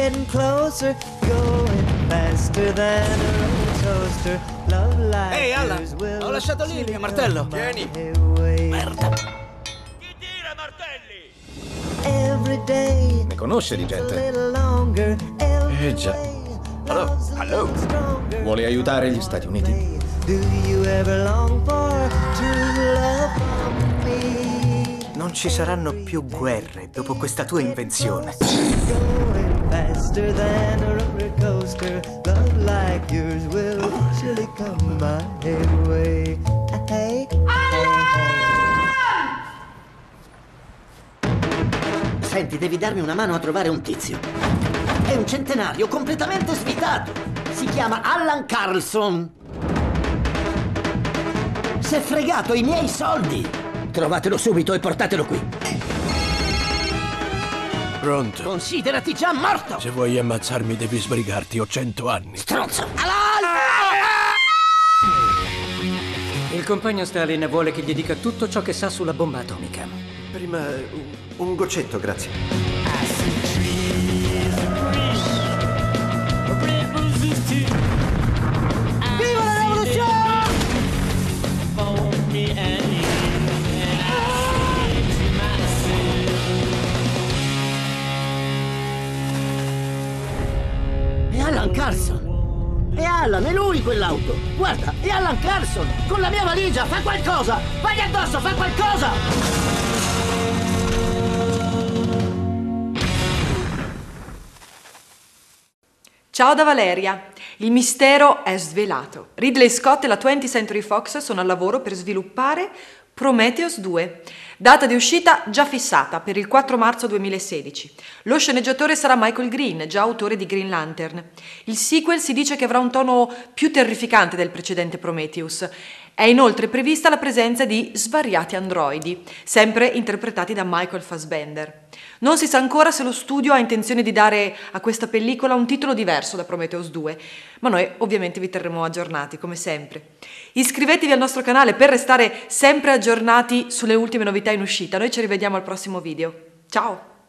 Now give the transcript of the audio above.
getting closer, going faster than a coaster. Love like Ehi, Alan, yours will ho lasciato lì il mio martello. Vieni. Merda. Every day, Ne conosce di gente. Eh già. Allora, stronger. Vuole aiutare gli Stati Uniti? Do you ever long for Non ci saranno più guerre dopo questa tua invenzione. Senti, devi darmi una mano a trovare un tizio. È un centenario completamente svitato. Si chiama Alan Carlson. Si è fregato i miei soldi. Trovatelo subito e portatelo qui. Pronto? Considerati già morto. Se vuoi ammazzarmi devi sbrigarti, ho cento anni. Stronzo. Il compagno Stalin vuole che gli dica tutto ciò che sa sulla bomba atomica. Prima un- un goccetto, grazie. Alan Carson! È Alan, è lui quell'auto! Guarda, è Alan Carson! Con la mia valigia, fa qualcosa! Vai addosso, fa qualcosa! Ciao da Valeria! Il mistero è svelato. Ridley Scott e la 20th Century Fox sono al lavoro per sviluppare Prometheus 2. Data di uscita già fissata per il 4 marzo 2016. Lo sceneggiatore sarà Michael Green, già autore di Green Lantern. Il sequel si dice che avrà un tono più terrificante del precedente Prometheus. È inoltre prevista la presenza di svariati androidi, sempre interpretati da Michael Fassbender. Non si sa ancora se lo studio ha intenzione di dare a questa pellicola un titolo diverso da Prometheus 2, ma noi ovviamente vi terremo aggiornati, come sempre. Iscrivetevi al nostro canale per restare sempre aggiornati sulle ultime novità in uscita. Noi ci rivediamo al prossimo video. Ciao!